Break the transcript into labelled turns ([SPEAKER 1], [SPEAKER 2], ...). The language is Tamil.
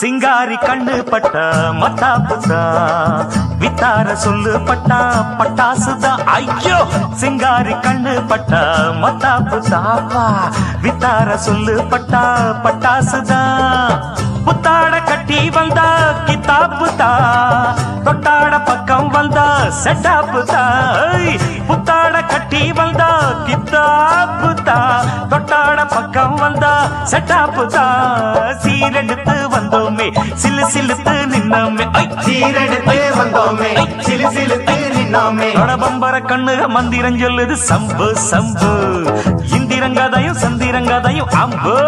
[SPEAKER 1] சிங்காரி கண்ணு பட்ட மத்தாப்புதா வித்தார சொல்லு பட்டா பட்டாசுதா. ஐயோ! சிங்காரி கண்ணு பட்ட மத்தாப்புதாவா வித்தார சொல்லு பட்டா பட்டாசுதா. புத்தாட கட்டி வந்தா கித்தாப்புதா தொட்டாட பக்கம் வந்தா செட்டாப்புதா. புத்தாட கட்டி வந்தா கித்தாப்புதா தொட்டாட பக்கம் வந்தா செட்டாப்புதா. சீரெடுத்து சிலு சிலுத்து நின்னோமே!
[SPEAKER 2] சீரெடுத்து வந்தோமே. சிலு சிலுத்து நின்னோமே.
[SPEAKER 1] பம்பர கண்ணு மந்திரம் சொல்லுது சம்பு சம்பு. இந்திரங்கதையும் சந்திரங்கதையும் அம்பு.